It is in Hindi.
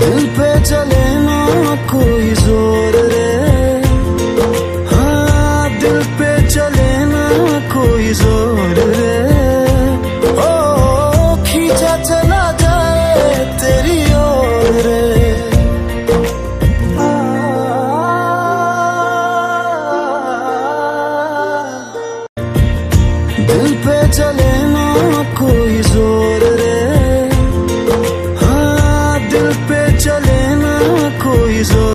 दिल पे चले ना कोई ज़ोर रे। हाँ दिल पे चले ना कोई ज़ोर रे। ओ, खींचा चला जाए तेरी ओर रे। दिल पे चले ना दिल पे चले ना कोई ज़ोर।